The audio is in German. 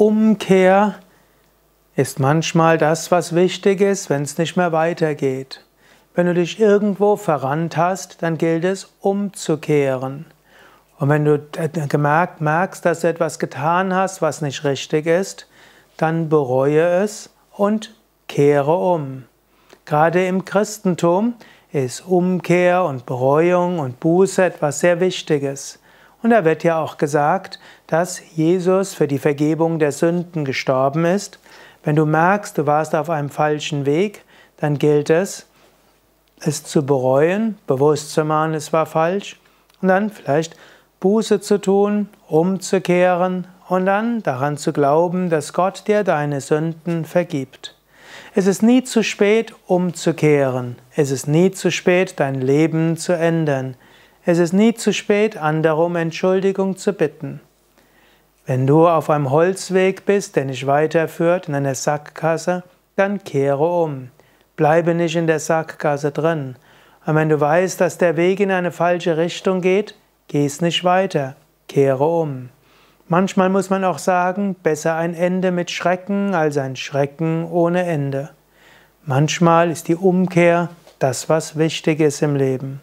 Umkehr ist manchmal das, was wichtig ist, wenn es nicht mehr weitergeht. Wenn du dich irgendwo verrannt hast, dann gilt es umzukehren. Und wenn du gemerkt merkst, dass du etwas getan hast, was nicht richtig ist, dann bereue es und kehre um. Gerade im Christentum ist Umkehr und Bereuung und Buße etwas sehr Wichtiges. Und da wird ja auch gesagt, dass Jesus für die Vergebung der Sünden gestorben ist. Wenn du merkst, du warst auf einem falschen Weg, dann gilt es, es zu bereuen, bewusst zu machen, es war falsch, und dann vielleicht Buße zu tun, umzukehren und dann daran zu glauben, dass Gott dir deine Sünden vergibt. Es ist nie zu spät, umzukehren. Es ist nie zu spät, dein Leben zu ändern. Es ist nie zu spät, andere um Entschuldigung zu bitten. Wenn du auf einem Holzweg bist, der nicht weiterführt, in einer Sackgasse, dann kehre um. Bleibe nicht in der Sackgasse drin. Und wenn du weißt, dass der Weg in eine falsche Richtung geht, Geh's nicht weiter, kehre um. Manchmal muss man auch sagen, besser ein Ende mit Schrecken als ein Schrecken ohne Ende. Manchmal ist die Umkehr das, was wichtig ist im Leben.